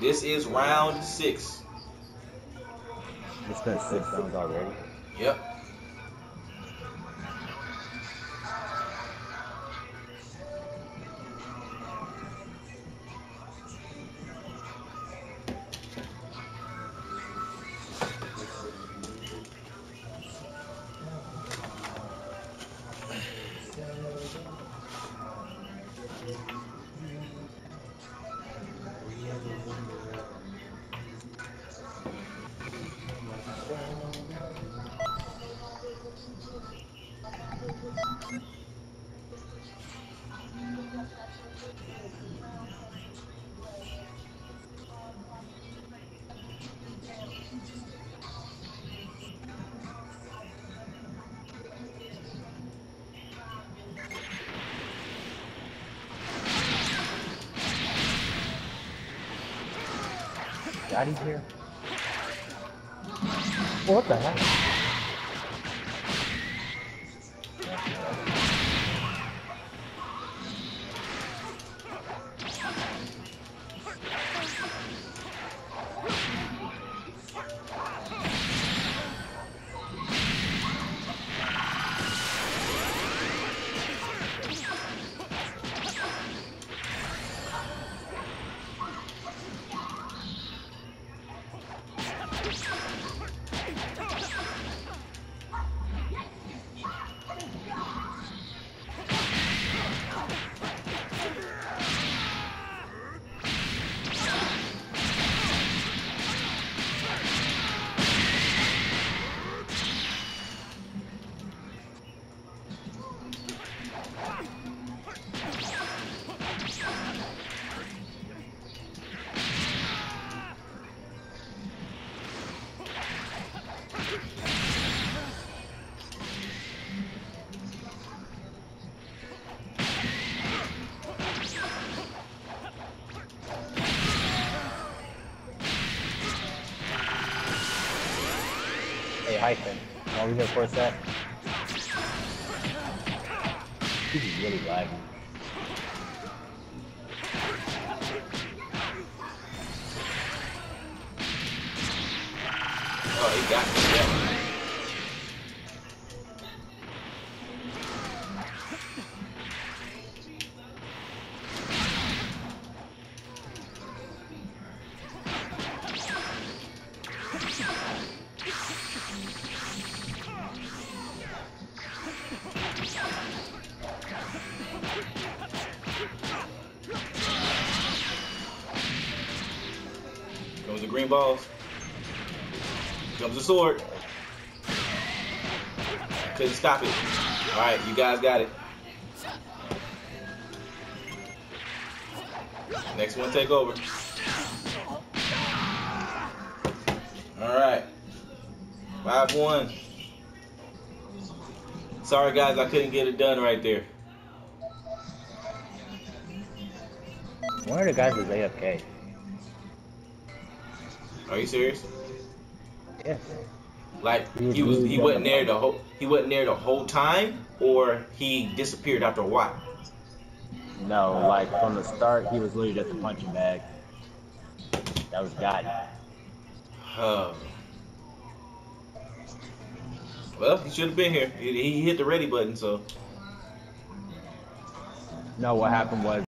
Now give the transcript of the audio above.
This is round six. We spent six rounds already. Yep. Daddy's here. What the heck? Hyphen. Are we here for a sec? This is really lagging. Oh, he got me. Yeah. Green balls. Comes the sword. Couldn't stop it. All right, you guys got it. Next one, take over. All right, five one. Sorry guys, I couldn't get it done right there. One of the guys was AFK. Are you serious? Yeah. Like He was he was he wasn't there the whole he wasn't there the whole time, or he disappeared after a while. No, like from the start, he was literally just a punching bag. That was God. Uh, well, he should have been here. He, he hit the ready button, so No, what happened was